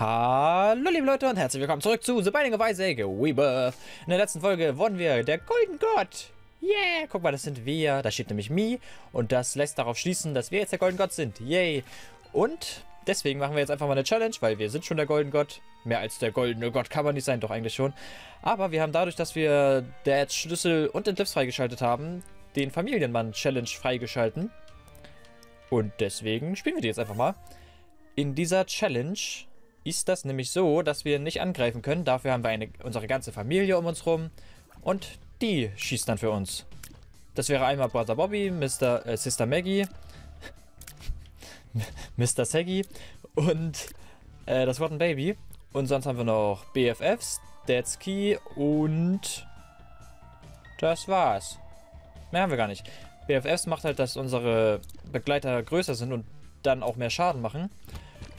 Hallo liebe Leute und herzlich willkommen zurück zu The Binding of Isaac Rebirth. In der letzten Folge wurden wir der Golden Gott. Yeah, guck mal, das sind wir. Da steht nämlich Me und das lässt darauf schließen, dass wir jetzt der Golden Gott sind. Yay. Und deswegen machen wir jetzt einfach mal eine Challenge, weil wir sind schon der Golden Gott. Mehr als der goldene Gott kann man nicht sein, doch eigentlich schon. Aber wir haben dadurch, dass wir Dads Schlüssel und den Clips freigeschaltet haben, den Familienmann-Challenge freigeschalten. Und deswegen spielen wir die jetzt einfach mal. In dieser Challenge ist das nämlich so, dass wir nicht angreifen können. Dafür haben wir eine, unsere ganze Familie um uns rum. Und die schießt dann für uns. Das wäre einmal Brother Bobby, Mr., äh, Sister Maggie, Mr. Saggy und äh, das Rotten Baby. Und sonst haben wir noch BFFs, Dad's Key und das war's. Mehr haben wir gar nicht. BFFs macht halt, dass unsere Begleiter größer sind und dann auch mehr Schaden machen.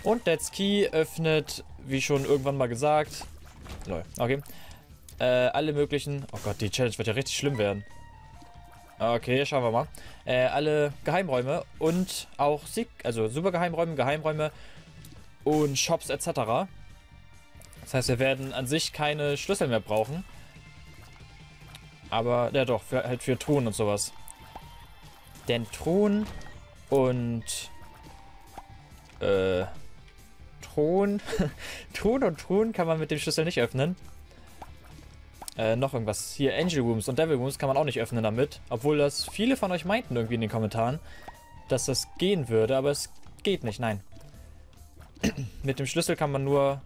Und Dead's Key öffnet, wie schon irgendwann mal gesagt, lol, okay, äh, alle möglichen, oh Gott, die Challenge wird ja richtig schlimm werden. Okay, schauen wir mal. Äh, alle Geheimräume und auch Sieg, also Supergeheimräume, Geheimräume und Shops etc. Das heißt, wir werden an sich keine Schlüssel mehr brauchen. Aber, ja doch, für, halt für Ton und sowas. Denn Thron und äh, Thron. Thron und Thron kann man mit dem Schlüssel nicht öffnen. Äh, noch irgendwas. Hier, Angel Rooms und Devil Rooms kann man auch nicht öffnen damit. Obwohl das viele von euch meinten irgendwie in den Kommentaren, dass das gehen würde, aber es geht nicht, nein. mit dem Schlüssel kann man nur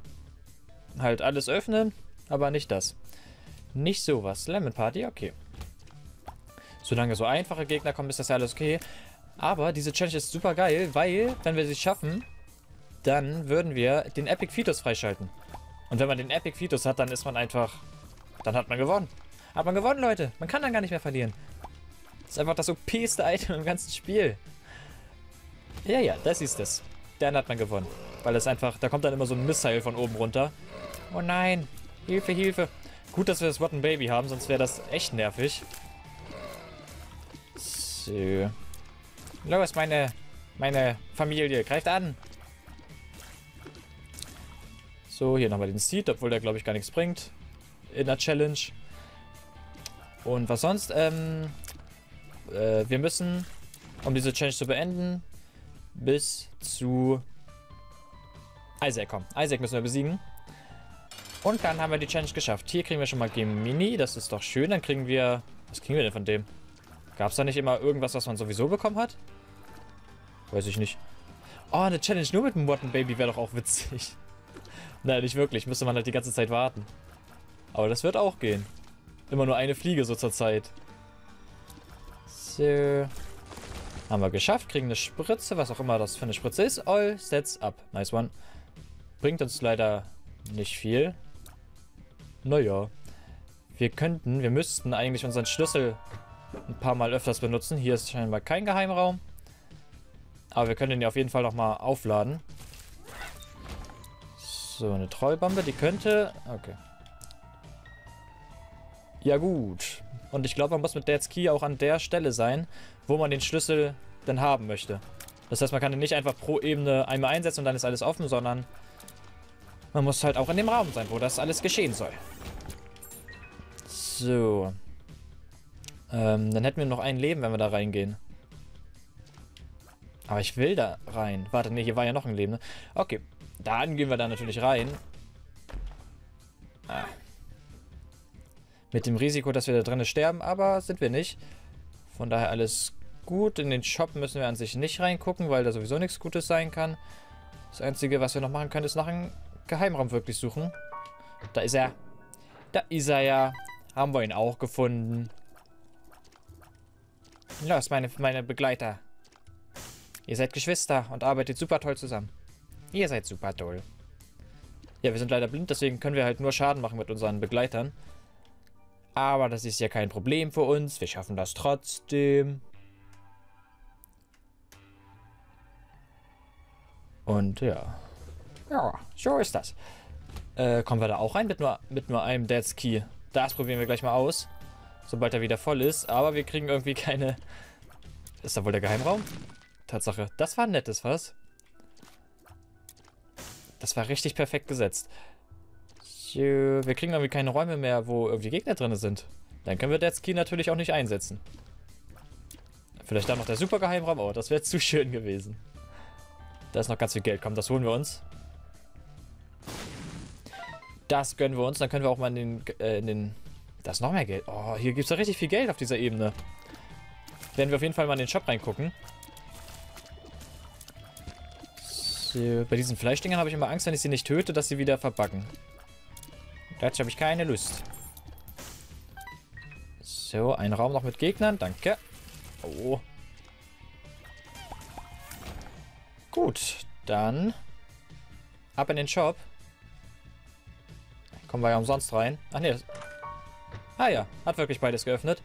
halt alles öffnen, aber nicht das. Nicht sowas. Lemon Party, okay. Solange so einfache Gegner kommen, ist das ja alles okay. Aber diese Challenge ist super geil, weil, wenn wir sie schaffen, dann würden wir den Epic Fetus freischalten. Und wenn man den Epic Fetus hat, dann ist man einfach... Dann hat man gewonnen. Hat man gewonnen, Leute. Man kann dann gar nicht mehr verlieren. Das ist einfach das OP-ste Item im ganzen Spiel. Ja, ja, das ist es. Dann hat man gewonnen. Weil es einfach... Da kommt dann immer so ein Missile von oben runter. Oh nein. Hilfe, Hilfe. Gut, dass wir das Rotten Baby haben, sonst wäre das echt nervig. So. Los, meine, meine Familie, greift an. So, hier nochmal den Seed, obwohl der, glaube ich, gar nichts bringt. In der Challenge. Und was sonst? Ähm, äh, wir müssen, um diese Challenge zu beenden, bis zu Isaac kommen. Isaac müssen wir besiegen. Und dann haben wir die Challenge geschafft. Hier kriegen wir schon mal Gemini. Das ist doch schön. Dann kriegen wir... Was kriegen wir denn von dem? Gab es da nicht immer irgendwas, was man sowieso bekommen hat? Weiß ich nicht. Oh, eine Challenge nur mit Motten Baby wäre doch auch witzig. Nein, nicht wirklich. Müsste man halt die ganze Zeit warten. Aber das wird auch gehen. Immer nur eine Fliege so zur Zeit. So. Haben wir geschafft. Kriegen eine Spritze, was auch immer das für eine Spritze ist. All sets up. Nice one. Bringt uns leider nicht viel. Naja. Wir könnten, wir müssten eigentlich unseren Schlüssel ein paar Mal öfters benutzen. Hier ist scheinbar kein Geheimraum. Aber wir können ihn ja auf jeden Fall nochmal aufladen. So, eine Trollbombe, die könnte... Okay. Ja gut. Und ich glaube, man muss mit Dad's Key auch an der Stelle sein, wo man den Schlüssel dann haben möchte. Das heißt, man kann ihn nicht einfach pro Ebene einmal einsetzen und dann ist alles offen, sondern man muss halt auch in dem Raum sein, wo das alles geschehen soll. So. Ähm, dann hätten wir noch ein Leben, wenn wir da reingehen. Aber ich will da rein. Warte, nee, hier war ja noch ein Leben, ne? Okay, dann gehen wir da natürlich rein. Ah. Mit dem Risiko, dass wir da drinnen sterben, aber sind wir nicht. Von daher alles gut. In den Shop müssen wir an sich nicht reingucken, weil da sowieso nichts Gutes sein kann. Das Einzige, was wir noch machen können, ist nach einem Geheimraum wirklich suchen. Da ist er. Da ist er ja. Haben wir ihn auch gefunden. Los, meine, meine Begleiter. Ihr seid Geschwister und arbeitet super toll zusammen. Ihr seid super toll. Ja, wir sind leider blind, deswegen können wir halt nur Schaden machen mit unseren Begleitern. Aber das ist ja kein Problem für uns. Wir schaffen das trotzdem. Und ja. Ja, so ist das. Äh, kommen wir da auch rein mit nur, mit nur einem Dead's Key? Das probieren wir gleich mal aus. Sobald er wieder voll ist. Aber wir kriegen irgendwie keine... Ist da wohl der Geheimraum? Tatsache. Das war ein nettes, was? Das war richtig perfekt gesetzt. Wir kriegen irgendwie keine Räume mehr, wo irgendwie Gegner drin sind. Dann können wir Dead Key natürlich auch nicht einsetzen. Vielleicht dann noch der super Geheimraum. Oh, das wäre zu schön gewesen. Da ist noch ganz viel Geld. Komm, das holen wir uns. Das gönnen wir uns. Dann können wir auch mal in den... Äh, in den da ist noch mehr Geld. Oh, hier gibt es ja richtig viel Geld auf dieser Ebene. Werden wir auf jeden Fall mal in den Shop reingucken. So, bei diesen Fleischdingern habe ich immer Angst, wenn ich sie nicht töte, dass sie wieder verbacken. Dazu habe ich keine Lust. So, ein Raum noch mit Gegnern. Danke. Oh. Gut, dann ab in den Shop. Kommen wir ja umsonst rein. Ach nee. Ah ja, hat wirklich beides geöffnet.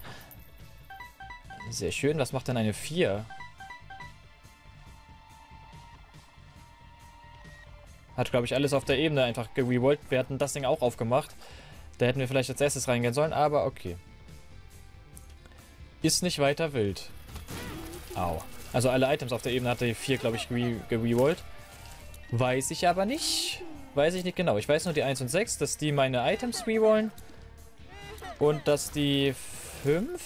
Sehr schön. Was macht denn eine 4? Hat, glaube ich, alles auf der Ebene einfach gerewollt. Wir hatten das Ding auch aufgemacht. Da hätten wir vielleicht als erstes reingehen sollen, aber okay. Ist nicht weiter wild. Au. Also alle Items auf der Ebene hatte 4, glaube ich, gerewollt. Weiß ich aber nicht. Weiß ich nicht genau. Ich weiß nur die 1 und 6, dass die meine Items rerollen. Und dass die 5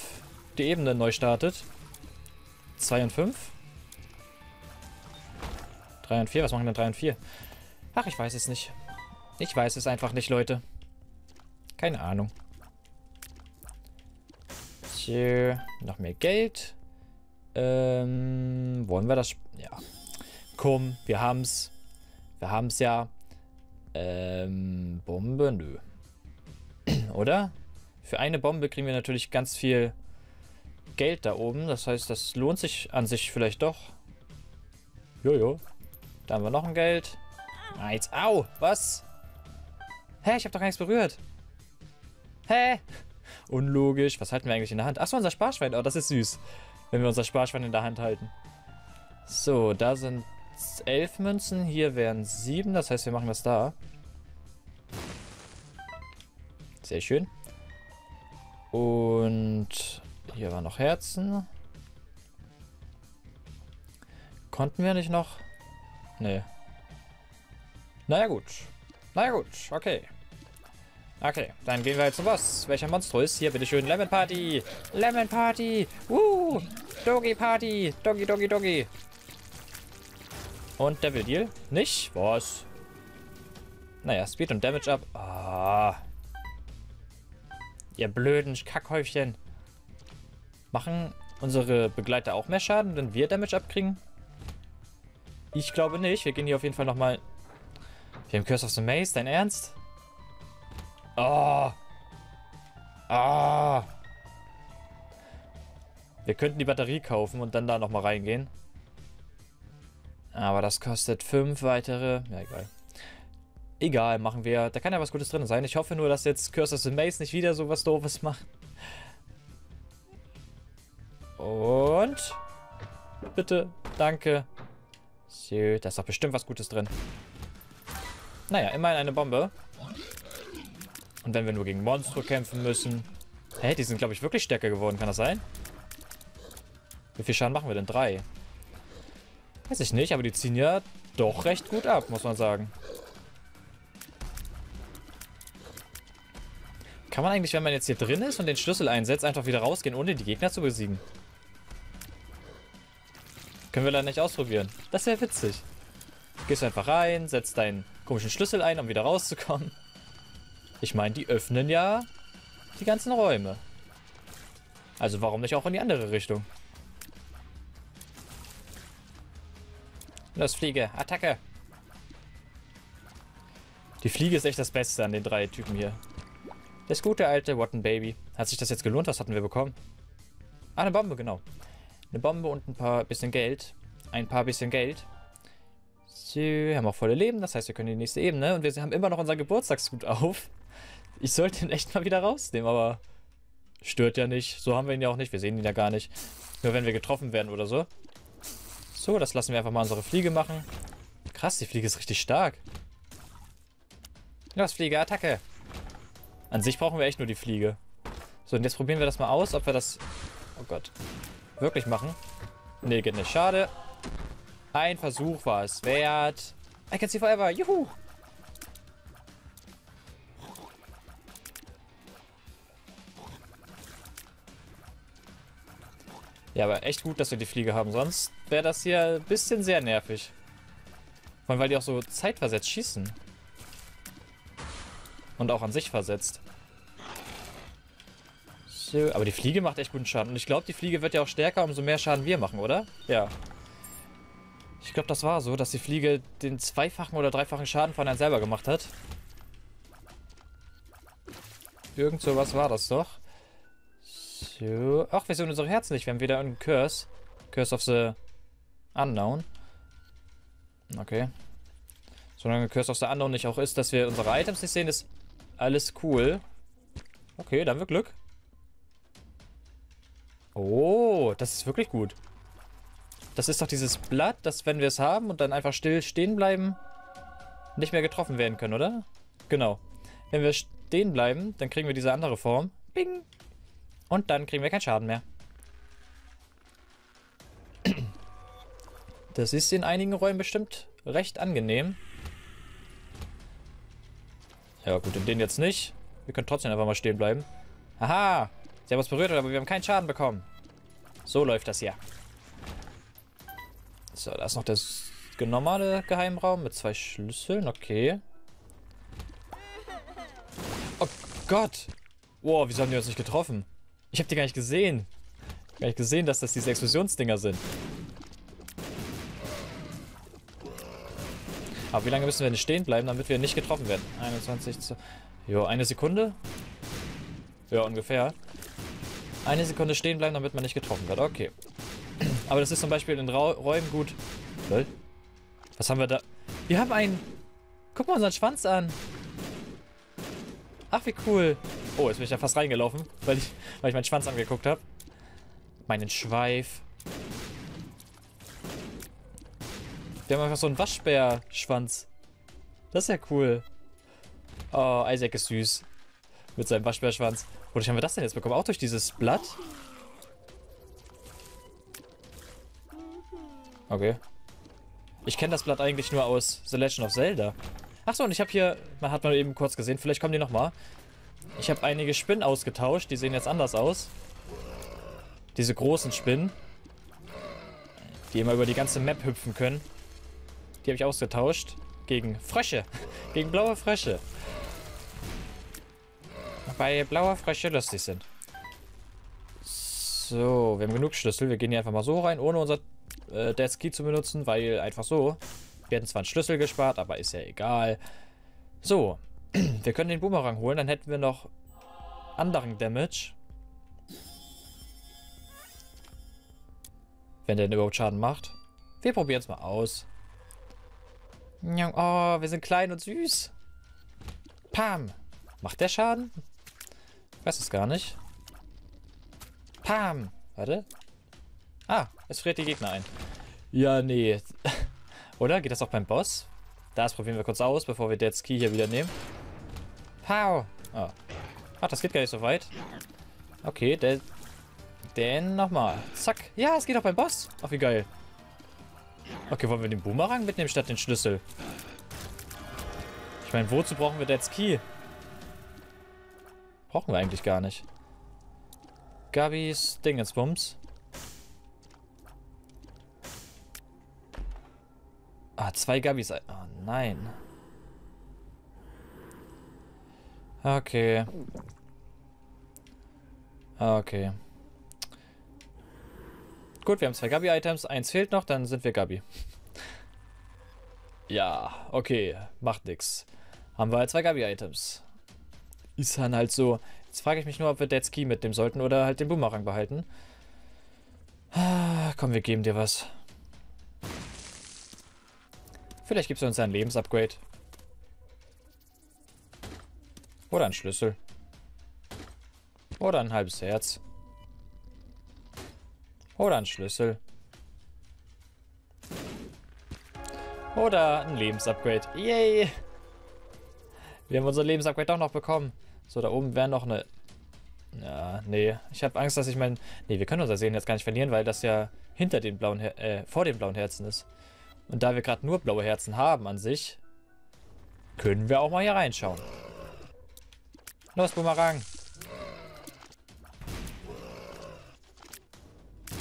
die Ebene neu startet. 2 und 5. 3 und 4. Was machen denn 3 und 4? Ach, ich weiß es nicht. Ich weiß es einfach nicht, Leute. Keine Ahnung. So, noch mehr Geld. Ähm, wollen wir das... Ja. Komm, wir haben's. Wir haben's ja. Ähm, Bombe? Nö. Oder? Für eine Bombe kriegen wir natürlich ganz viel Geld da oben. Das heißt, das lohnt sich an sich vielleicht doch. Jojo. Da haben wir noch ein Geld. Ah. Au! Was? Hä? Ich habe doch gar nichts berührt. Hä? Unlogisch. Was halten wir eigentlich in der Hand? Achso, unser Sparschwein. Oh, das ist süß. Wenn wir unser Sparschwein in der Hand halten. So, da sind elf Münzen. Hier wären sieben. Das heißt, wir machen das da. Sehr schön. Und hier waren noch Herzen. Konnten wir nicht noch? Nee. Naja gut. Naja gut, okay. Okay, dann gehen wir jetzt zum Boss. Welcher Monster ist? Hier, bitteschön, Lemon Party. Lemon Party. Woo. Doggy Party. Doggy, Doggy, Doggy. Und Devil Deal? Nicht? Was? Naja, Speed und Damage ab. Ah. Ihr blöden Kackhäufchen. Machen unsere Begleiter auch mehr Schaden, wenn wir Damage abkriegen? Ich glaube nicht. Wir gehen hier auf jeden Fall nochmal... Wir haben Curse of the Maze, dein Ernst? Oh. Ah. Wir könnten die Batterie kaufen und dann da nochmal reingehen. Aber das kostet fünf weitere. Ja, egal. Egal, machen wir. Da kann ja was Gutes drin sein. Ich hoffe nur, dass jetzt Curse of the Maze nicht wieder so was Doofes macht. Und... Bitte, danke. So, da ist doch bestimmt was Gutes drin. Naja, immerhin eine Bombe. Und wenn wir nur gegen Monster kämpfen müssen. Hä, die sind, glaube ich, wirklich stärker geworden. Kann das sein? Wie viel Schaden machen wir denn? Drei. Weiß ich nicht, aber die ziehen ja doch recht gut ab, muss man sagen. Kann man eigentlich, wenn man jetzt hier drin ist und den Schlüssel einsetzt, einfach wieder rausgehen, ohne die Gegner zu besiegen? Können wir leider nicht ausprobieren. Das wäre witzig. Gehst einfach rein, setzt deinen komischen Schlüssel ein, um wieder rauszukommen. Ich meine, die öffnen ja die ganzen Räume. Also warum nicht auch in die andere Richtung? Los, Fliege. Attacke. Die Fliege ist echt das Beste an den drei Typen hier. Das gute alte Rotten Baby. Hat sich das jetzt gelohnt? Was hatten wir bekommen? Ah, eine Bombe, genau. Eine Bombe und ein paar bisschen Geld. Ein paar bisschen Geld. Wir haben auch volle Leben. Das heißt, wir können die nächste Ebene. Und wir haben immer noch unser Geburtstagshut auf. Ich sollte ihn echt mal wieder rausnehmen, aber stört ja nicht. So haben wir ihn ja auch nicht. Wir sehen ihn ja gar nicht. Nur wenn wir getroffen werden oder so. So, das lassen wir einfach mal unsere Fliege machen. Krass, die Fliege ist richtig stark. Los, Fliege, Attacke. An sich brauchen wir echt nur die Fliege. So, und jetzt probieren wir das mal aus, ob wir das... Oh Gott. Wirklich machen. Nee, geht nicht. Schade. Ein Versuch war es wert. I can see forever. Juhu. Ja, aber echt gut, dass wir die Fliege haben. Sonst wäre das hier ein bisschen sehr nervig. Vor allem, weil die auch so zeitversetzt schießen. Und auch an sich versetzt. So, aber die Fliege macht echt guten Schaden. Und ich glaube, die Fliege wird ja auch stärker, umso mehr Schaden wir machen, oder? Ja. Ich glaube, das war so, dass die Fliege den zweifachen oder dreifachen Schaden von einem selber gemacht hat. Irgend sowas war das doch. So. Ach, wir sehen unsere Herzen nicht. Wir haben wieder einen Curse. Curse of the Unknown. Okay. Solange Curse of the Unknown nicht auch ist, dass wir unsere Items nicht sehen, ist alles cool. Okay, dann haben wir Glück. Oh, das ist wirklich gut. Das ist doch dieses Blatt, das, wenn wir es haben und dann einfach still stehen bleiben, nicht mehr getroffen werden können, oder? Genau. Wenn wir stehen bleiben, dann kriegen wir diese andere Form. Bing. Und dann kriegen wir keinen Schaden mehr. Das ist in einigen Räumen bestimmt recht angenehm. Ja gut, in denen jetzt nicht. Wir können trotzdem einfach mal stehen bleiben. Aha! Sie haben uns berührt, aber wir haben keinen Schaden bekommen. So läuft das hier. So, da ist noch der normale Geheimraum mit zwei Schlüsseln. Okay. Oh Gott. Wow, wieso haben die uns nicht getroffen? Ich habe die gar nicht gesehen. Gar nicht gesehen, dass das diese Explosionsdinger sind. Aber wie lange müssen wir denn stehen bleiben, damit wir nicht getroffen werden? 21 zu... Jo, eine Sekunde? Ja, ungefähr. Eine Sekunde stehen bleiben, damit man nicht getroffen wird. Okay. Aber das ist zum Beispiel in Ra Räumen gut. Lol. Was haben wir da? Wir haben einen... Guck mal unseren Schwanz an. Ach, wie cool. Oh, jetzt bin ich da fast reingelaufen, weil ich, weil ich meinen Schwanz angeguckt habe. Meinen Schweif. Wir haben einfach so einen Waschbär-Schwanz. Das ist ja cool. Oh, Isaac ist süß. Mit seinem Waschbärschwanz. Wodurch haben wir das denn jetzt bekommen? Auch durch dieses Blatt? Okay. Ich kenne das Blatt eigentlich nur aus The Legend of Zelda. Achso, und ich habe hier, man hat man eben kurz gesehen, vielleicht kommen die nochmal. Ich habe einige Spinnen ausgetauscht, die sehen jetzt anders aus. Diese großen Spinnen. Die immer über die ganze Map hüpfen können. Die habe ich ausgetauscht. Gegen Frösche. Gegen blaue Frösche. Weil blaue Frösche lustig sind. So, wir haben genug Schlüssel. Wir gehen hier einfach mal so rein, ohne unser äh, Death Key zu benutzen, weil einfach so. Wir hätten zwar einen Schlüssel gespart, aber ist ja egal. So, wir können den Boomerang holen, dann hätten wir noch anderen Damage. Wenn der überhaupt Schaden macht. Wir probieren es mal aus. Oh, wir sind klein und süß. Pam. Macht der Schaden? Ich weiß es gar nicht. Pam. Warte. Ah, es friert die Gegner ein. Ja, nee. Oder? Geht das auch beim Boss? Das probieren wir kurz aus, bevor wir Dead's Key hier wieder nehmen. Pow. Oh. Ach, das geht gar nicht so weit. Okay, der... Denn nochmal. Zack. Ja, es geht auch beim Boss. Ach, wie geil. Okay, wollen wir den Boomerang mitnehmen statt den Schlüssel? Ich meine, wozu brauchen wir Dead's Key? Brauchen wir eigentlich gar nicht. Gabis Dingensbums. Ah, zwei Gabis. Oh nein. Okay. Okay. Gut, wir haben zwei Gabi-Items. Eins fehlt noch, dann sind wir Gabi. ja, okay. Macht nix. Haben wir halt zwei Gabi-Items. Ist dann halt so. Jetzt frage ich mich nur, ob wir Dead Ski mitnehmen sollten oder halt den Boomerang behalten. Ah, komm, wir geben dir was. Vielleicht gibst du uns ein Lebensupgrade. Oder ein Schlüssel. Oder ein halbes Herz. Oder ein Schlüssel. Oder ein Lebensupgrade. Yay! Wir haben unser Lebensupgrade doch noch bekommen. So, da oben wäre noch eine... Ja, nee. Ich habe Angst, dass ich mein... Nee, wir können unser Sehen jetzt gar nicht verlieren, weil das ja hinter den blauen... Her äh, vor den blauen Herzen ist. Und da wir gerade nur blaue Herzen haben an sich, können wir auch mal hier reinschauen. Los, Boomerang.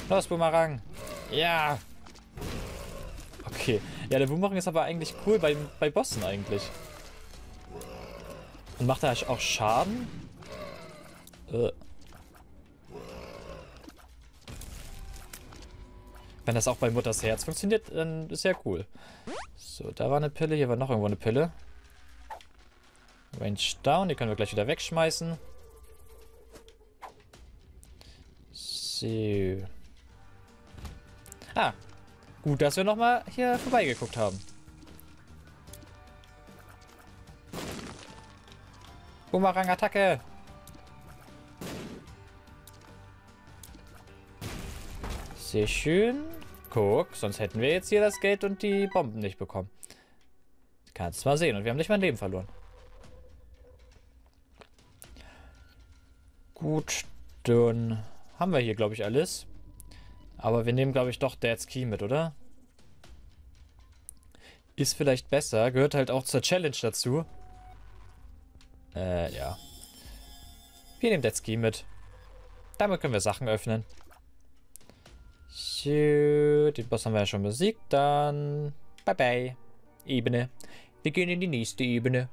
Los, Boomerang. Ja. Okay. Ja, der Boomerang ist aber eigentlich cool bei, bei Bossen eigentlich. Und macht er auch Schaden? Äh. Wenn das auch bei Mutters Herz funktioniert, dann ist ja cool. So, da war eine Pille. Hier war noch irgendwo eine Pille. Range down. Die können wir gleich wieder wegschmeißen. So. Ah. Gut, dass wir nochmal hier vorbeigeguckt haben. Boomerang-Attacke. Sehr schön. Guck, sonst hätten wir jetzt hier das Geld und die Bomben nicht bekommen. Kannst mal sehen. Und wir haben nicht mein Leben verloren. Gut, dann haben wir hier, glaube ich, alles. Aber wir nehmen, glaube ich, doch Dad's Key mit, oder? Ist vielleicht besser. Gehört halt auch zur Challenge dazu. Äh, ja. Wir nehmen Dad's Key mit. Damit können wir Sachen öffnen. So, den Boss haben wir ja schon besiegt. Dann bye bye. Ebene. Wir gehen in die nächste Ebene.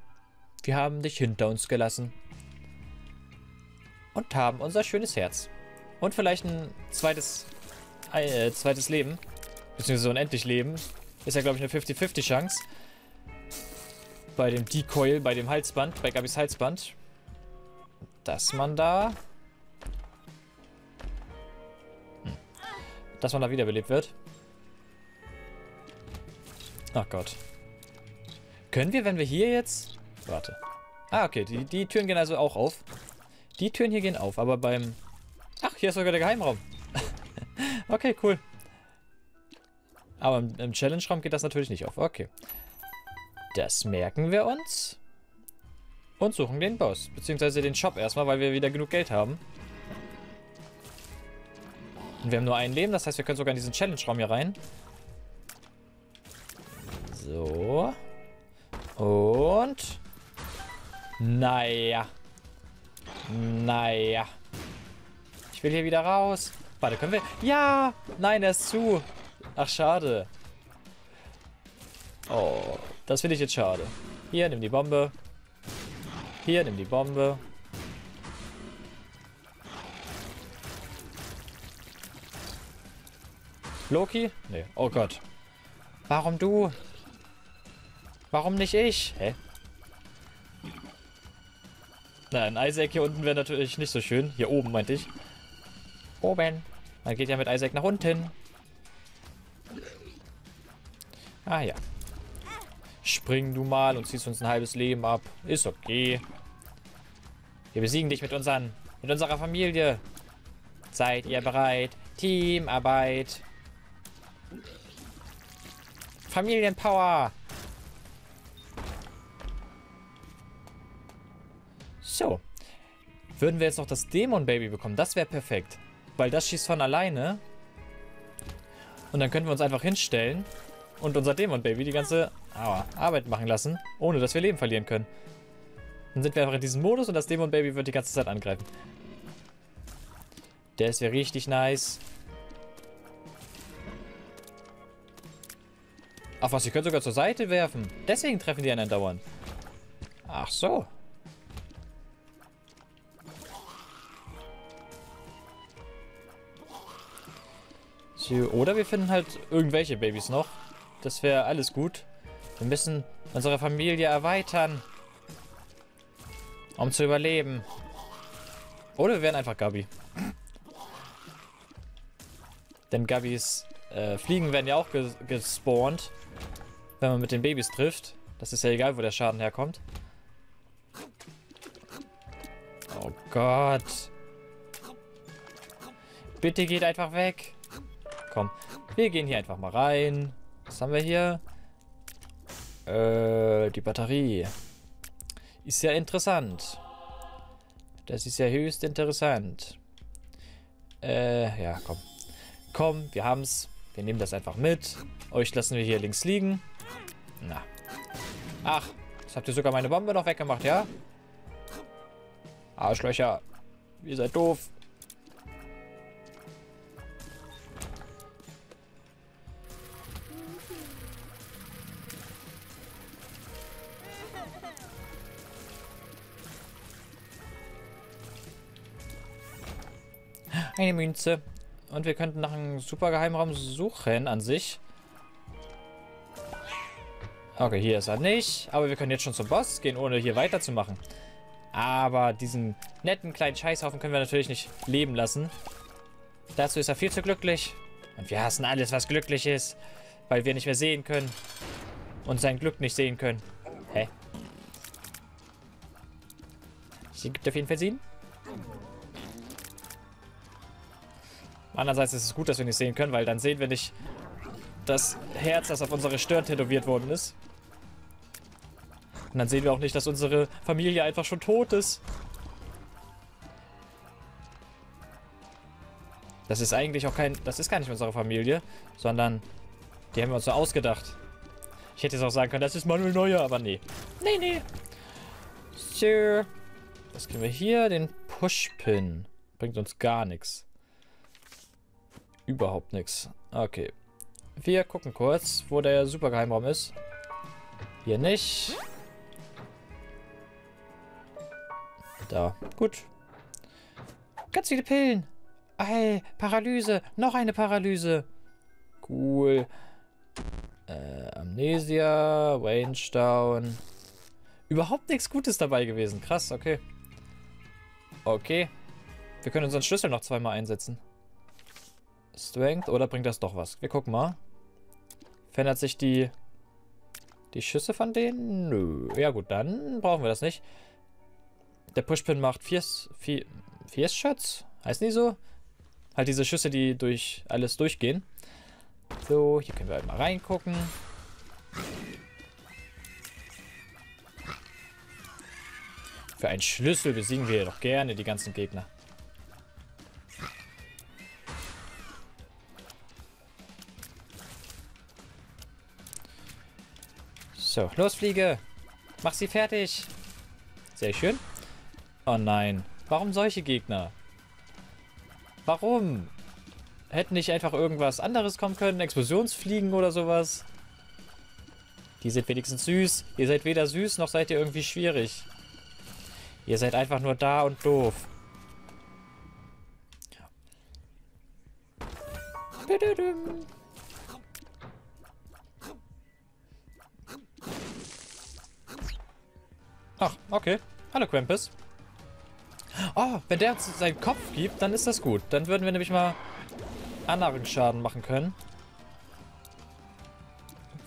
Wir haben dich hinter uns gelassen. Und haben unser schönes Herz. Und vielleicht ein zweites, äh, zweites Leben. Beziehungsweise unendlich Leben. Ist ja, glaube ich, eine 50-50 Chance. Bei dem Decoil, bei dem Halsband, bei Gabis Halsband. Dass man da dass man da wiederbelebt wird. Ach Gott. Können wir, wenn wir hier jetzt... Warte. Ah, okay. Die, die Türen gehen also auch auf. Die Türen hier gehen auf, aber beim... Ach, hier ist sogar der Geheimraum. okay, cool. Aber im, im Challenge-Raum geht das natürlich nicht auf. Okay. Das merken wir uns. Und suchen den Boss. Beziehungsweise den Shop erstmal, weil wir wieder genug Geld haben. Und wir haben nur ein Leben, das heißt, wir können sogar in diesen Challenge-Raum hier rein. So. Und... Naja. Naja. Ich will hier wieder raus. Warte, können wir... Ja! Nein, er ist zu. Ach, schade. Oh, das finde ich jetzt schade. Hier, nimm die Bombe. Hier, nimm die Bombe. Loki? Nee. Oh Gott. Warum du? Warum nicht ich? Hä? Na, ein Isaac hier unten wäre natürlich nicht so schön. Hier oben, meinte ich. Oben. Man geht ja mit Isaac nach unten. Ah ja. Spring du mal und ziehst uns ein halbes Leben ab. Ist okay. Wir besiegen dich mit unseren, mit unserer Familie. Seid ihr bereit? Teamarbeit. Familienpower. So. Würden wir jetzt noch das Dämon-Baby bekommen, das wäre perfekt. Weil das schießt von alleine. Und dann können wir uns einfach hinstellen und unser Dämon-Baby die ganze aua, Arbeit machen lassen, ohne dass wir Leben verlieren können. Dann sind wir einfach in diesem Modus und das Dämon-Baby wird die ganze Zeit angreifen. Das wäre richtig nice. Ach was, ich könnte sogar zur Seite werfen. Deswegen treffen die einen dauernd. Ach so. so. Oder wir finden halt irgendwelche Babys noch. Das wäre alles gut. Wir müssen unsere Familie erweitern. Um zu überleben. Oder wir werden einfach Gabi. Denn Gabis äh, Fliegen werden ja auch ges gespawnt wenn man mit den Babys trifft. Das ist ja egal, wo der Schaden herkommt. Oh Gott. Bitte geht einfach weg. Komm, wir gehen hier einfach mal rein. Was haben wir hier? Äh, die Batterie. Ist ja interessant. Das ist ja höchst interessant. Äh, ja, komm. Komm, wir haben's. Wir nehmen das einfach mit. Euch lassen wir hier links liegen. Na. Ach, jetzt habt ihr sogar meine Bombe noch weggemacht, ja? Arschlöcher. Ihr seid doof. Eine Münze. Und wir könnten nach einem super Geheimraum suchen an sich. Okay, hier ist er nicht. Aber wir können jetzt schon zum Boss gehen, ohne hier weiterzumachen. Aber diesen netten kleinen Scheißhaufen können wir natürlich nicht leben lassen. Dazu ist er viel zu glücklich. Und wir hassen alles, was glücklich ist. Weil wir nicht mehr sehen können. Und sein Glück nicht sehen können. Hä? Sie gibt auf jeden Fall Sinn. Andererseits ist es gut, dass wir nicht sehen können, weil dann sehen wir nicht das Herz, das auf unsere Stirn tätowiert worden ist. Und dann sehen wir auch nicht, dass unsere Familie einfach schon tot ist. Das ist eigentlich auch kein... Das ist gar nicht unsere Familie, sondern die haben wir uns so ausgedacht. Ich hätte jetzt auch sagen können, das ist Manuel Neuer, aber nee. Nee, nee. So. Was kriegen wir hier? Den Pushpin. Bringt uns gar nichts. Überhaupt nichts. Okay. Wir gucken kurz, wo der Supergeheimraum ist. Hier nicht. Da. Gut. Ganz viele Pillen. Ey, Paralyse. Noch eine Paralyse. Cool. Äh, Amnesia. Range down. Überhaupt nichts Gutes dabei gewesen. Krass, okay. Okay. Wir können unseren Schlüssel noch zweimal einsetzen. Strength. Oder bringt das doch was? Wir gucken mal. Verändert sich die... Die Schüsse von denen? Nö. Ja gut, dann brauchen wir das nicht. Der Pushpin macht Fierce, Fierce Shots? Heißen die so? Halt diese Schüsse, die durch alles durchgehen. So, hier können wir halt mal reingucken. Für einen Schlüssel besiegen wir doch gerne die ganzen Gegner. So, los Fliege. Mach sie fertig. Sehr schön. Oh nein. Warum solche Gegner? Warum? Hätten nicht einfach irgendwas anderes kommen können? Explosionsfliegen oder sowas? Die sind wenigstens süß. Ihr seid weder süß, noch seid ihr irgendwie schwierig. Ihr seid einfach nur da und doof. Okay. Hallo, Krampus. Oh, wenn der uns seinen Kopf gibt, dann ist das gut. Dann würden wir nämlich mal anderen Schaden machen können.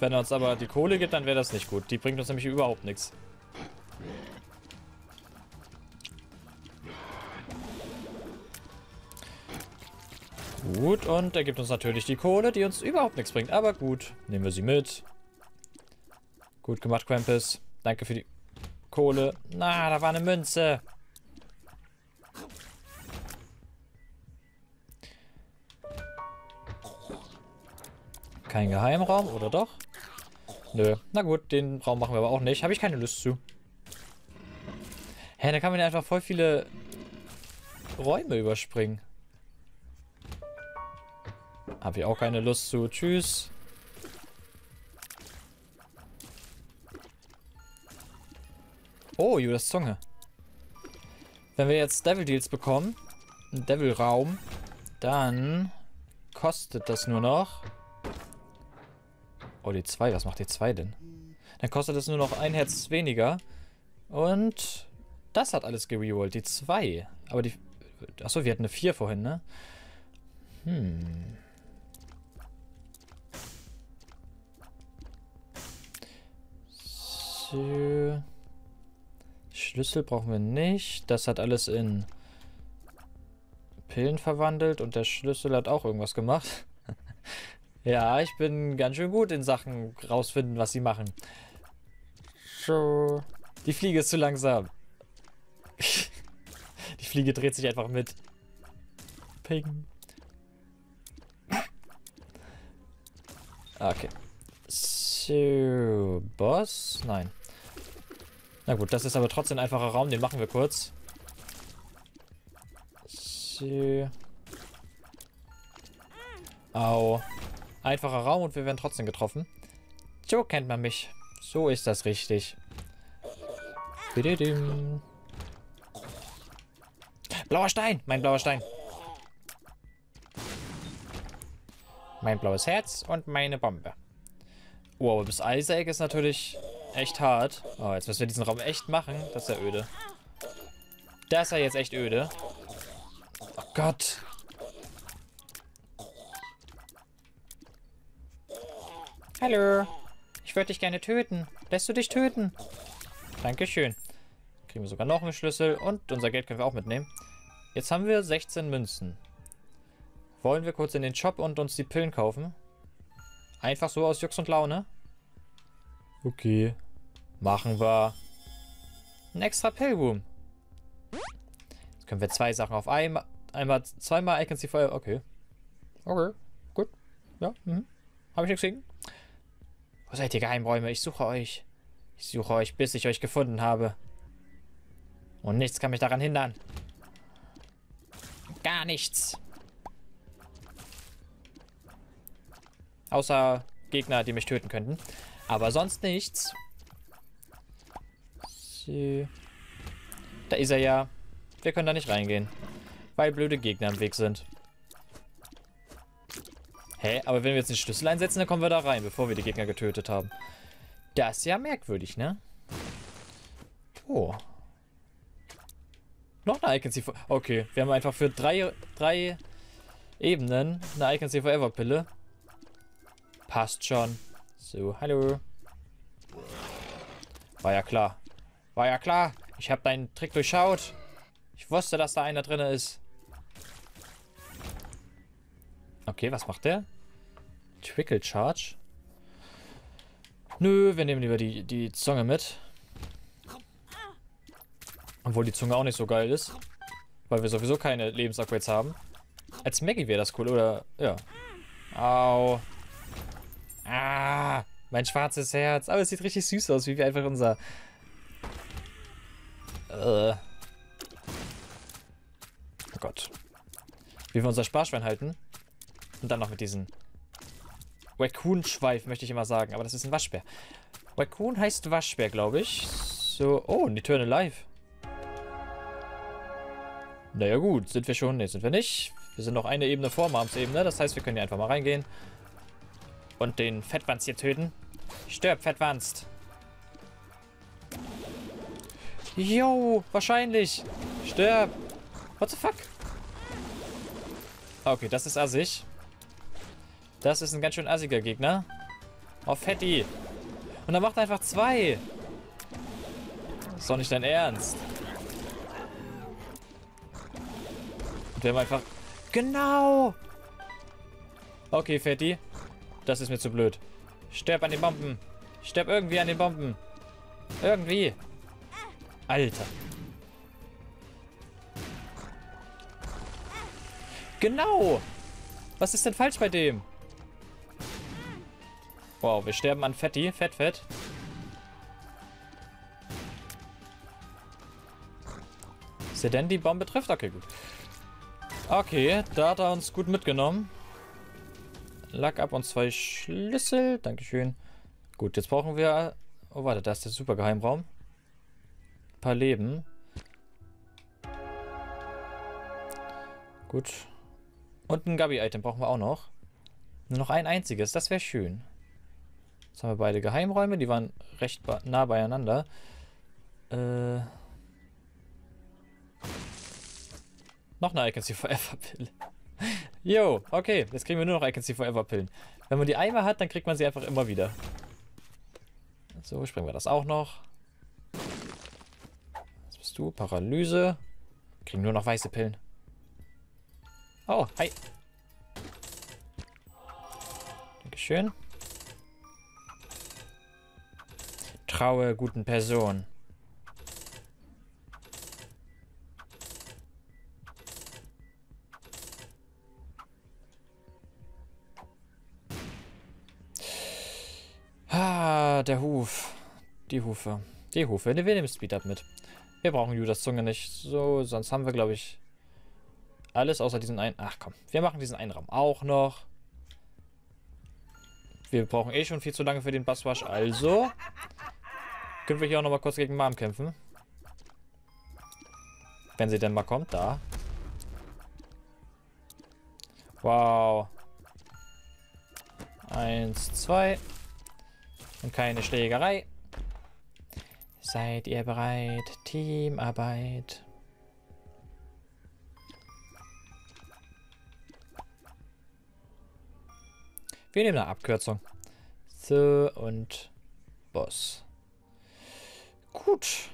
Wenn er uns aber die Kohle gibt, dann wäre das nicht gut. Die bringt uns nämlich überhaupt nichts. Gut, und er gibt uns natürlich die Kohle, die uns überhaupt nichts bringt. Aber gut, nehmen wir sie mit. Gut gemacht, Krampus. Danke für die Kohle. Na, da war eine Münze. Kein Geheimraum, oder doch? Nö. Na gut, den Raum machen wir aber auch nicht. Habe ich keine Lust zu. Hä, da kann man ja einfach voll viele Räume überspringen. Habe ich auch keine Lust zu. Tschüss. Oh, Judas Zunge. Wenn wir jetzt Devil Deals bekommen, einen Devil Raum, dann kostet das nur noch Oh, die 2. Was macht die 2 denn? Dann kostet es nur noch ein Herz weniger. Und das hat alles gerollt. Die 2. Aber die... Achso, wir hatten eine 4 vorhin, ne? Hm. So. Schlüssel brauchen wir nicht. Das hat alles in Pillen verwandelt und der Schlüssel hat auch irgendwas gemacht. Ja, ich bin ganz schön gut in Sachen rausfinden, was sie machen. So. Die Fliege ist zu langsam. Die Fliege dreht sich einfach mit. Ping. Okay. So, Boss? Nein. Na gut, das ist aber trotzdem ein einfacher Raum. Den machen wir kurz. Au. Einfacher Raum und wir werden trotzdem getroffen. So kennt man mich. So ist das richtig. Blauer Stein! Mein blauer Stein. Mein blaues Herz und meine Bombe. Aber bis Isaac ist natürlich echt hart. Oh, jetzt müssen wir diesen Raum echt machen. Das ist ja öde. Das ist ja jetzt echt öde. Oh Gott. Hallo. Ich würde dich gerne töten. Lässt du dich töten? Dankeschön. Kriegen wir sogar noch einen Schlüssel und unser Geld können wir auch mitnehmen. Jetzt haben wir 16 Münzen. Wollen wir kurz in den Shop und uns die Pillen kaufen? Einfach so aus Jux und Laune? Okay. Machen wir. Ein extra Pillboom. Jetzt können wir zwei Sachen auf einmal. Einmal, zweimal Icons die Feuer. Okay. Okay. Gut. Ja. Mhm. Habe ich nichts gegen. Wo seid ihr Geheimräume? Ich suche euch. Ich suche euch, bis ich euch gefunden habe. Und nichts kann mich daran hindern. Gar nichts. Außer Gegner, die mich töten könnten. Aber sonst nichts. So. Da ist er ja. Wir können da nicht reingehen. Weil blöde Gegner im Weg sind. Hä? Aber wenn wir jetzt den Schlüssel einsetzen, dann kommen wir da rein, bevor wir die Gegner getötet haben. Das ist ja merkwürdig, ne? Oh. Noch eine Icon C4. Okay, wir haben einfach für drei, drei Ebenen eine Icon Forever Pille. Passt schon. So, hallo. War ja klar. War ja klar. Ich habe deinen Trick durchschaut. Ich wusste, dass da einer drin ist. Okay, was macht der? Trickle Charge. Nö, wir nehmen lieber die, die Zunge mit. Obwohl die Zunge auch nicht so geil ist. Weil wir sowieso keine Lebensupgrades haben. Als Maggie wäre das cool, oder? Ja. Au. Ah, mein schwarzes Herz. Aber es sieht richtig süß aus, wie wir einfach unser... Äh. Oh Gott. Wie wir unser Sparschwein halten. Und dann noch mit diesen Raccoon-Schweif, möchte ich immer sagen. Aber das ist ein Waschbär. Raccoon heißt Waschbär, glaube ich. So, oh, ein Eternal Life. Naja gut, sind wir schon? Ne, sind wir nicht. Wir sind noch eine Ebene vor Marms-Ebene. Das heißt, wir können hier einfach mal reingehen. Und den Fettwanst hier töten. Stirb, Fettwanst. Jo, wahrscheinlich. Stirb. What the fuck? Okay, das ist assig. Das ist ein ganz schön assiger Gegner. Oh, Fetti. Und er macht einfach zwei. ist doch nicht dein Ernst. Und wir haben einfach... Genau! Okay, Fetti. Das ist mir zu blöd. Sterb an den Bomben. Sterb irgendwie an den Bomben. Irgendwie. Alter. Genau. Was ist denn falsch bei dem? Wow, wir sterben an Fetti. Fett, fett. Ist der denn die Bombe trifft? Okay, gut. Okay, da hat er uns gut mitgenommen. Lack ab und zwei Schlüssel. Dankeschön. Gut, jetzt brauchen wir... Oh, warte, da ist der super Geheimraum. Ein paar Leben. Gut. Und ein Gabi-Item brauchen wir auch noch. Nur noch ein einziges, das wäre schön. Jetzt haben wir beide Geheimräume, die waren recht nah beieinander. Äh... Noch eine I Can See Forever Pille. Jo, okay. Jetzt kriegen wir nur noch I Can See Forever Pillen. Wenn man die einmal hat, dann kriegt man sie einfach immer wieder. So, springen wir das auch noch. Was bist du? Paralyse. Wir kriegen nur noch weiße Pillen. Oh, hi. Dankeschön. Traue guten Der Huf. Die Hufe. Die Hufe. Wir nehmen Speed-Up mit. Wir brauchen Judas Zunge nicht. So, sonst haben wir, glaube ich, alles außer diesen einen... Ach komm, wir machen diesen einen Raum auch noch. Wir brauchen eh schon viel zu lange für den Basswash, also... Können wir hier auch noch mal kurz gegen Mom kämpfen. Wenn sie denn mal kommt, da. Wow. Eins, zwei. Und keine Schlägerei. Seid ihr bereit? Teamarbeit. Wir nehmen eine Abkürzung. So und Boss. Gut.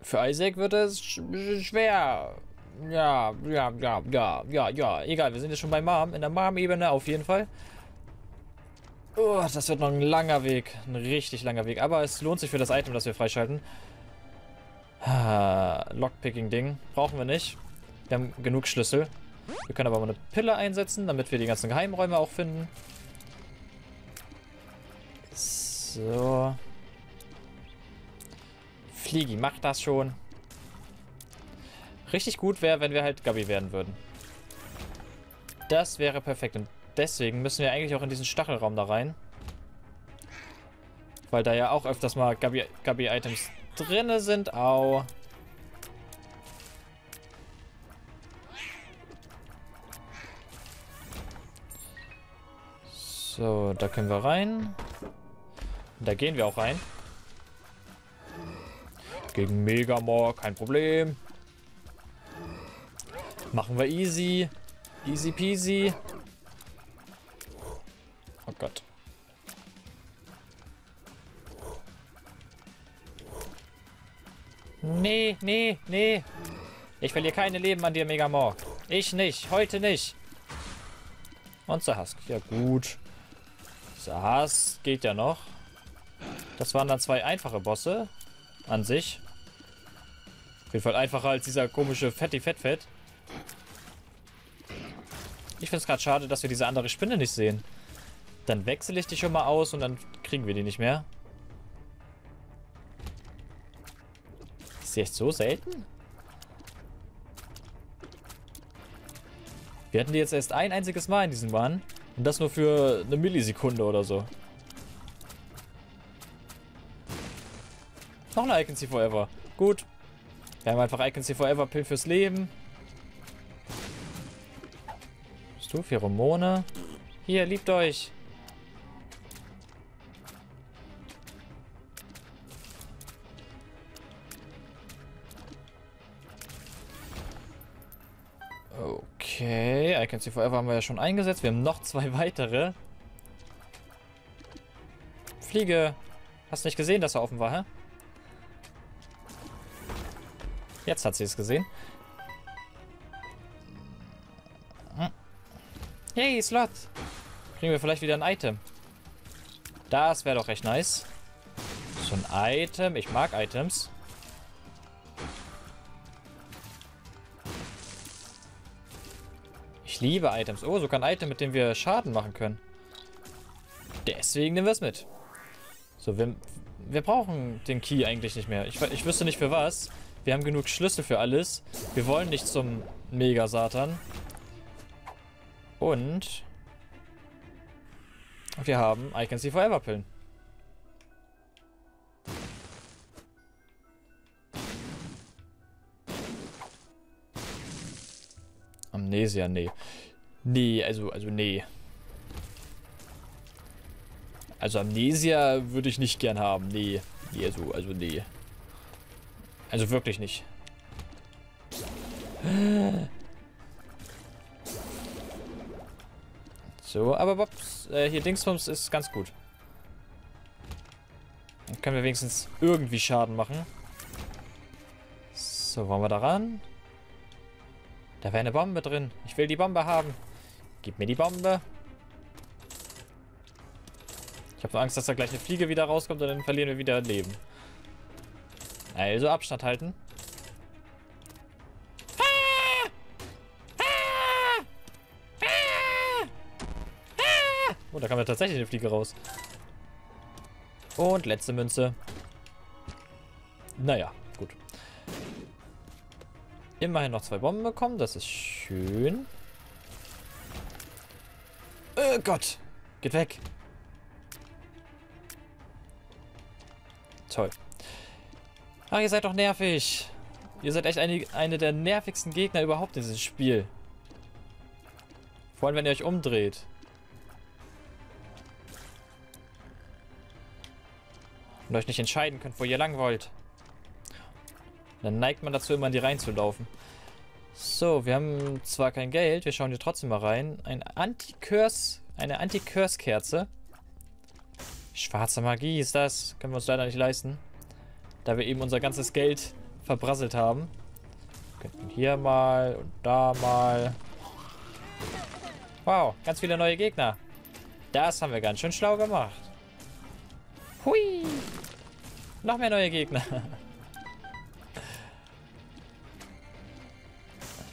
Für Isaac wird es sch schwer. Ja, ja, ja, ja, ja, ja. Egal, wir sind jetzt schon bei Mom. In der Mom-Ebene auf jeden Fall. Oh, das wird noch ein langer Weg. Ein richtig langer Weg. Aber es lohnt sich für das Item, das wir freischalten. Lockpicking-Ding. Brauchen wir nicht. Wir haben genug Schlüssel. Wir können aber mal eine Pille einsetzen, damit wir die ganzen Geheimräume auch finden. So. Fliegi, mach das schon. Richtig gut wäre, wenn wir halt Gabi werden würden. Das wäre perfekt. Und deswegen müssen wir eigentlich auch in diesen Stachelraum da rein. Weil da ja auch öfters mal Gabi-Items Gabi drinne sind. Au. So, da können wir rein. Da gehen wir auch rein. Gegen Megamor, kein Problem. Machen wir easy. Easy peasy. Nee, nee, nee. Ich verliere keine Leben an dir, Megamor. Ich nicht. Heute nicht. Und Sahask. Ja, gut. Sahask geht ja noch. Das waren dann zwei einfache Bosse. An sich. Auf jeden Fall einfacher als dieser komische Fetti Fett Fett. Ich finde es gerade schade, dass wir diese andere Spinne nicht sehen. Dann wechsle ich die schon mal aus und dann kriegen wir die nicht mehr. Ist die echt so selten? Wir hatten die jetzt erst ein einziges Mal in diesem Bahn. Und das nur für eine Millisekunde oder so. Noch eine Icon See Forever. Gut. Wir haben einfach Icon See Forever Pill fürs Leben. Du? Pheromone. Hier, liebt euch. See Forever haben wir ja schon eingesetzt. Wir haben noch zwei weitere. Fliege. Hast du nicht gesehen, dass er offen war, hä? Jetzt hat sie es gesehen. Hey, Slot. Kriegen wir vielleicht wieder ein Item. Das wäre doch recht nice. So ein Item. Ich mag Items. Liebe Items. Oh, sogar ein Item, mit dem wir Schaden machen können. Deswegen nehmen wir es mit. So, wir, wir brauchen den Key eigentlich nicht mehr. Ich, ich wüsste nicht für was. Wir haben genug Schlüssel für alles. Wir wollen nicht zum Mega-Satan. Und wir haben I Can See Forever Pillen. Amnesia, nee. Nee, also, also nee. Also Amnesia würde ich nicht gern haben. Nee. Nee, also, also nee. Also wirklich nicht. So, aber Bobs, äh, hier Dingsbums ist ganz gut. Dann können wir wenigstens irgendwie Schaden machen. So, wollen wir da ran? Da wäre eine Bombe drin. Ich will die Bombe haben. Gib mir die Bombe. Ich habe Angst, dass da gleich eine Fliege wieder rauskommt und dann verlieren wir wieder Leben. Also Abstand halten. Oh, da kam ja tatsächlich eine Fliege raus. Und letzte Münze. Naja. Immerhin noch zwei Bomben bekommen. Das ist schön. Oh Gott. Geht weg. Toll. Ach, ihr seid doch nervig. Ihr seid echt eine, eine der nervigsten Gegner überhaupt in diesem Spiel. Vor allem, wenn ihr euch umdreht. Und euch nicht entscheiden könnt, wo ihr lang wollt. Dann neigt man dazu, immer in die reinzulaufen. So, wir haben zwar kein Geld, wir schauen hier trotzdem mal rein. Ein Anti-Curse, eine Anti-Curse-Kerze. Schwarze Magie ist das. Können wir uns leider nicht leisten. Da wir eben unser ganzes Geld verbrasselt haben. Könnten hier mal und da mal. Wow, ganz viele neue Gegner. Das haben wir ganz schön schlau gemacht. Hui. Noch mehr neue Gegner.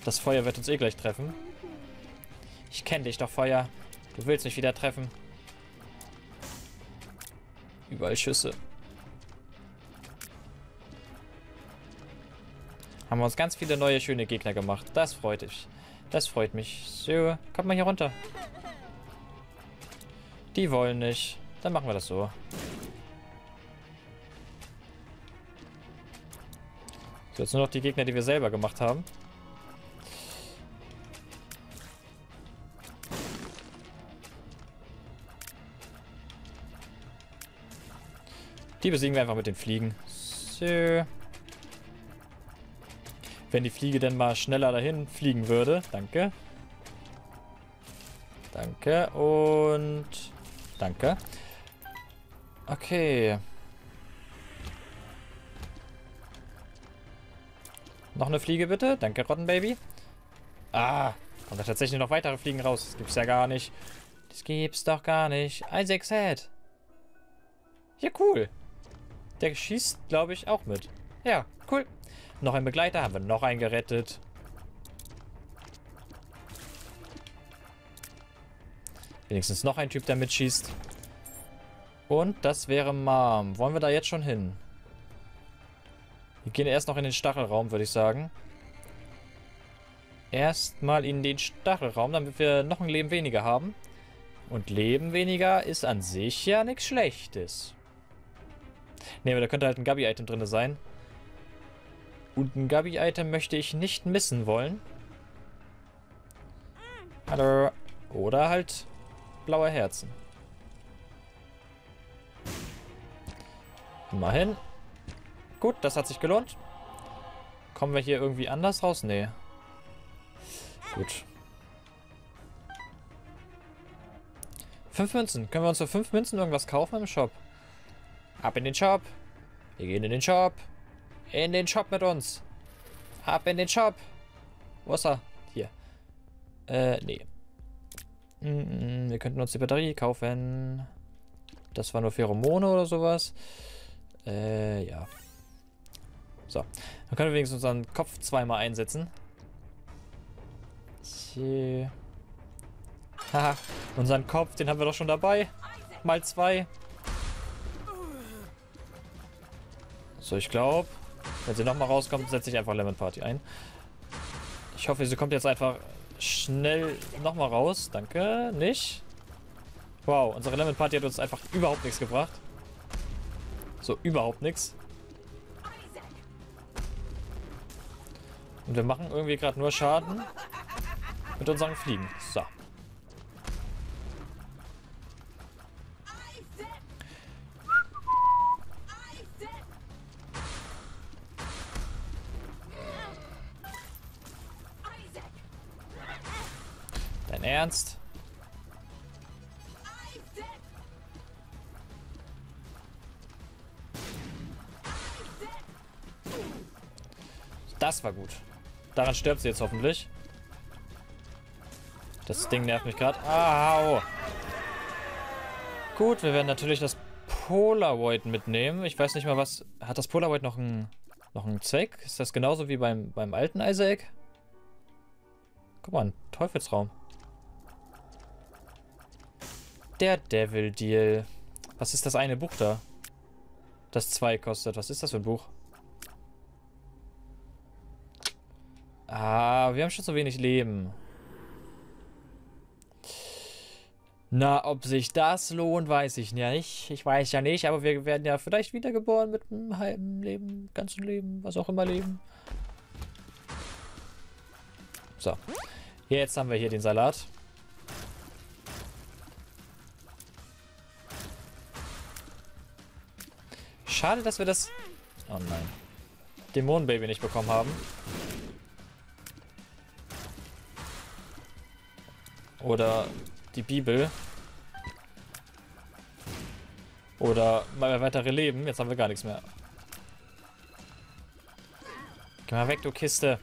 Das Feuer wird uns eh gleich treffen. Ich kenne dich doch, Feuer. Du willst mich wieder treffen. Überall Schüsse. Haben wir uns ganz viele neue, schöne Gegner gemacht. Das freut mich. Das freut mich. So, kommt mal hier runter. Die wollen nicht. Dann machen wir das so. So, jetzt nur noch die Gegner, die wir selber gemacht haben. Die besiegen wir einfach mit den Fliegen. So. Wenn die Fliege denn mal schneller dahin fliegen würde. Danke. Danke und... Danke. Okay. Noch eine Fliege bitte. Danke, Rottenbaby. Ah, kommen da tatsächlich noch weitere Fliegen raus. Das gibt's ja gar nicht. Das gibt's doch gar nicht. Ein Sechs-Head. Ja, cool. Der schießt, glaube ich, auch mit. Ja, cool. Noch ein Begleiter, haben wir noch einen gerettet. Wenigstens noch ein Typ, der mitschießt. Und das wäre Mom. Wollen wir da jetzt schon hin? Wir gehen erst noch in den Stachelraum, würde ich sagen. Erstmal in den Stachelraum, damit wir noch ein Leben weniger haben. Und Leben weniger ist an sich ja nichts Schlechtes. Ne, aber da könnte halt ein Gabi-Item drin sein. Und ein Gabi-Item möchte ich nicht missen wollen. Hallo. Oder halt blaue Herzen. Immerhin. Gut, das hat sich gelohnt. Kommen wir hier irgendwie anders raus? Nee. Gut. Fünf Münzen. Können wir uns für fünf Münzen irgendwas kaufen im Shop? Ab in den Shop. Wir gehen in den Shop. In den Shop mit uns. Ab in den Shop. Wo ist er? Hier. Äh, nee. Wir könnten uns die Batterie kaufen. Das war nur Pheromone oder sowas. Äh, ja. So. Dann können wir wenigstens unseren Kopf zweimal einsetzen. Haha. unseren Kopf, den haben wir doch schon dabei. Mal zwei. So, ich glaube, wenn sie nochmal rauskommt, setze ich einfach Lemon Party ein. Ich hoffe, sie kommt jetzt einfach schnell nochmal raus. Danke. Nicht? Wow, unsere Lemon Party hat uns einfach überhaupt nichts gebracht. So, überhaupt nichts. Und wir machen irgendwie gerade nur Schaden mit unseren Fliegen. So. Ernst? Das war gut. Daran stirbt sie jetzt hoffentlich. Das Ding nervt mich gerade. Au. Gut, wir werden natürlich das Polaroid mitnehmen. Ich weiß nicht mal, was... Hat das Polaroid noch einen, noch einen Zweck? Ist das genauso wie beim, beim alten Isaac? Guck mal, ein Teufelsraum. Der Devil Deal. Was ist das eine Buch da? Das zwei kostet. Was ist das für ein Buch? Ah, wir haben schon so wenig Leben. Na, ob sich das lohnt, weiß ich nicht. Ich weiß ja nicht, aber wir werden ja vielleicht wiedergeboren mit einem halben Leben, ganzen Leben, was auch immer Leben. So. Jetzt haben wir hier den Salat. Schade, dass wir das... Oh nein. Dämonenbaby nicht bekommen haben. Oder die Bibel. Oder mal weitere Leben. Jetzt haben wir gar nichts mehr. Geh mal weg, du Kiste.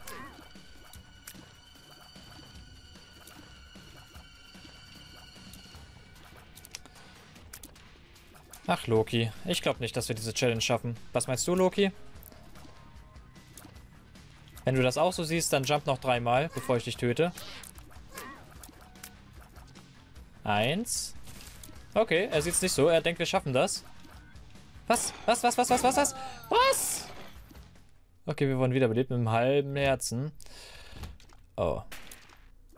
Loki. Ich glaube nicht, dass wir diese Challenge schaffen. Was meinst du, Loki? Wenn du das auch so siehst, dann jump noch dreimal, bevor ich dich töte. Eins. Okay, er sieht es nicht so. Er denkt, wir schaffen das. Was? Was, was, was, was, was, was? Was? Okay, wir wurden wiederbelebt mit einem halben Herzen. Oh.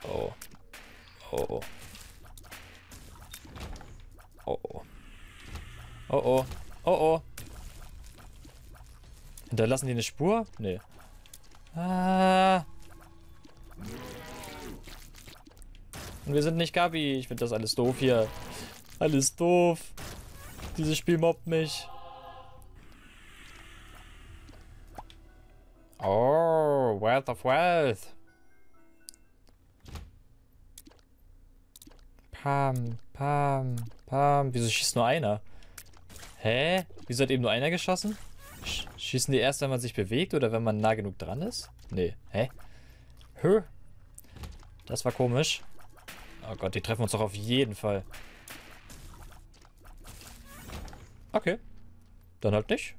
Oh. Oh. Oh. Oh. Oh oh. Oh oh. Hinterlassen die eine Spur? Nee. Ah. Und wir sind nicht Gabi. Ich finde das alles doof hier. Alles doof. Dieses Spiel mobbt mich. Oh, Wealth of Wealth. Pam, pam, pam. Wieso schießt nur einer? Hä? Wieso hat eben nur einer geschossen? Sch schießen die erst, wenn man sich bewegt oder wenn man nah genug dran ist? Nee. Hä? Hö? Das war komisch. Oh Gott, die treffen uns doch auf jeden Fall. Okay. Dann halt nicht.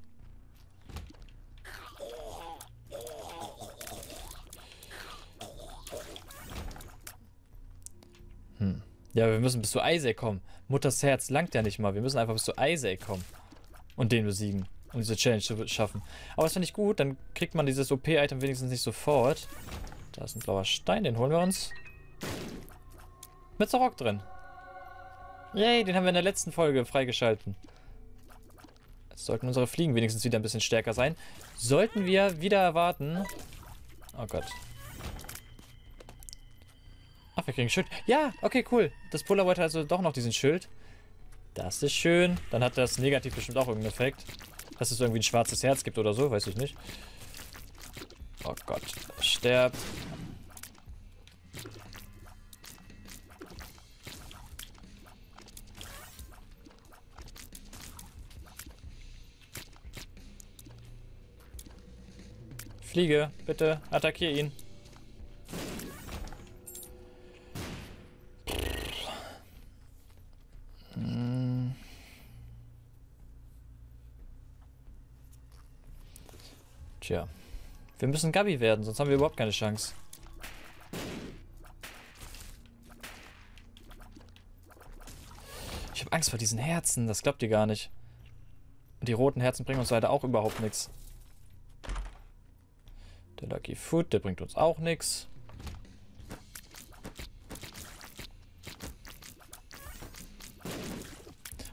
Hm. Ja, wir müssen bis zu Isaac kommen. Mutters Herz langt ja nicht mal. Wir müssen einfach bis zu Isaac kommen. Und den besiegen. Um diese Challenge zu schaffen. Aber das finde ich gut. Dann kriegt man dieses OP-Item wenigstens nicht sofort. Da ist ein blauer Stein. Den holen wir uns. Mit Zorok drin. Yay, den haben wir in der letzten Folge freigeschalten. Jetzt sollten unsere Fliegen wenigstens wieder ein bisschen stärker sein. Sollten wir wieder erwarten... Oh Gott. Ein Schild. Ja, okay, cool. Das Polaroid hat also doch noch diesen Schild. Das ist schön. Dann hat das negativ bestimmt auch irgendeinen Effekt. Dass es irgendwie ein schwarzes Herz gibt oder so, weiß ich nicht. Oh Gott. Sterbt. Fliege, bitte, attackier ihn. Tja. Wir müssen Gabi werden, sonst haben wir überhaupt keine Chance. Ich habe Angst vor diesen Herzen, das glaubt ihr gar nicht. Und die roten Herzen bringen uns leider auch überhaupt nichts. Der Lucky Food, der bringt uns auch nichts.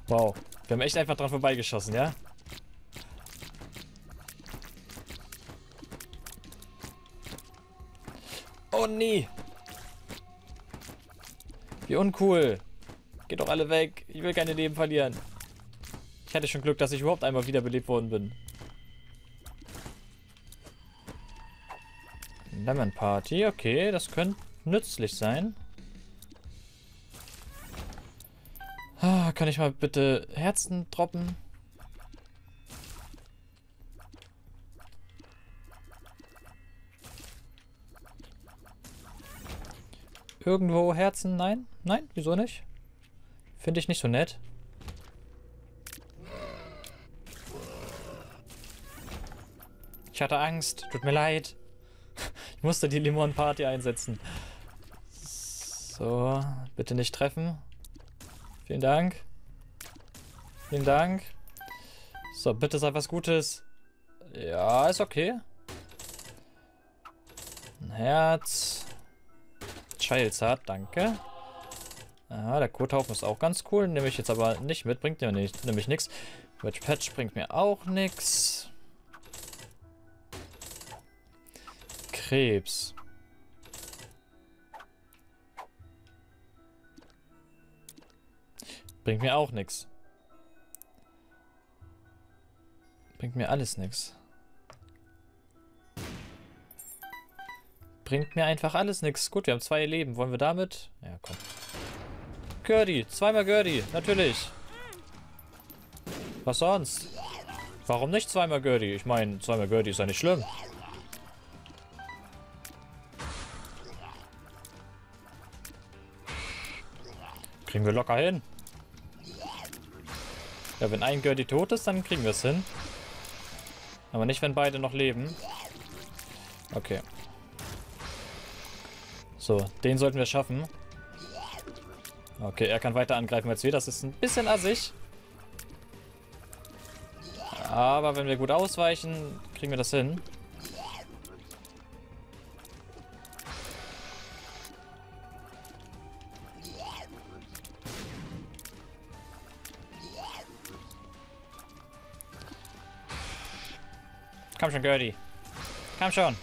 Wow, wir haben echt einfach dran vorbeigeschossen, ja? Oh nee! Wie uncool! Geht doch alle weg! Ich will keine Leben verlieren. Ich hatte schon Glück, dass ich überhaupt einmal wiederbelebt worden bin. Lemon Party, okay, das könnte nützlich sein. Ah, kann ich mal bitte Herzen droppen? Irgendwo Herzen? Nein? Nein? Wieso nicht? Finde ich nicht so nett. Ich hatte Angst. Tut mir leid. Ich musste die Limon Party einsetzen. So, bitte nicht treffen. Vielen Dank. Vielen Dank. So, bitte sei was Gutes. Ja, ist okay. Ein Herz. Childs hat. Danke. Ah, der Kothaufen ist auch ganz cool. Nehme ich jetzt aber nicht mit. Bringt mir nicht, nämlich nichts. Wedge Patch bringt mir auch nichts. Krebs. Bringt mir auch nichts. Bringt mir alles nichts. Bringt mir einfach alles nichts. Gut, wir haben zwei Leben. Wollen wir damit? Ja, komm. Gertie. Zweimal Gertie. Natürlich. Was sonst? Warum nicht zweimal Gertie? Ich meine, zweimal Gertie ist ja nicht schlimm. Kriegen wir locker hin. Ja, wenn ein Gertie tot ist, dann kriegen wir es hin. Aber nicht, wenn beide noch leben. Okay. So, den sollten wir schaffen. Okay, er kann weiter angreifen als wir. Das ist ein bisschen assig. Aber wenn wir gut ausweichen, kriegen wir das hin. Komm schon, Gertie. Komm schon.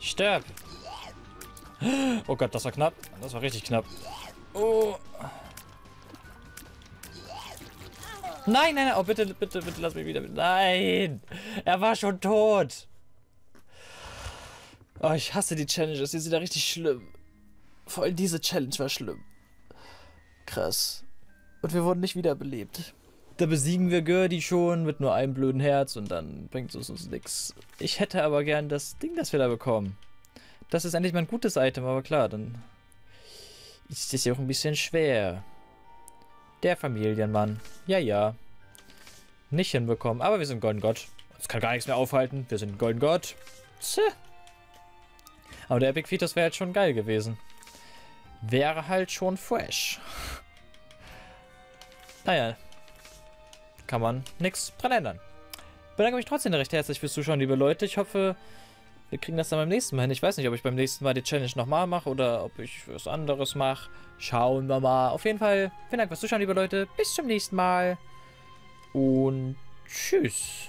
Stirb. Oh Gott, das war knapp. Das war richtig knapp. Oh. Nein, nein, nein. Oh, bitte, bitte, bitte, lass mich wieder. Nein. Er war schon tot. Oh, ich hasse die Challenges. Die sind ja richtig schlimm. Vor allem diese Challenge war schlimm. Krass. Und wir wurden nicht wiederbelebt. Da besiegen wir Gertie schon mit nur einem blöden Herz und dann bringt es uns nichts. Ich hätte aber gern das Ding, das wir da bekommen. Das ist endlich mal ein gutes Item, aber klar, dann ist das ja auch ein bisschen schwer. Der Familienmann. Ja, ja. Nicht hinbekommen, aber wir sind Golden Gott. Das kann gar nichts mehr aufhalten. Wir sind Golden Gott. Tja. Aber der Epic Fetus wäre halt schon geil gewesen. Wäre halt schon fresh. Naja, kann man nichts dran ändern. Bedanke mich trotzdem recht herzlich fürs Zuschauen, liebe Leute. Ich hoffe, wir kriegen das dann beim nächsten Mal hin. Ich weiß nicht, ob ich beim nächsten Mal die Challenge nochmal mache oder ob ich was anderes mache. Schauen wir mal. Auf jeden Fall, vielen Dank fürs Zuschauen, liebe Leute. Bis zum nächsten Mal. Und tschüss.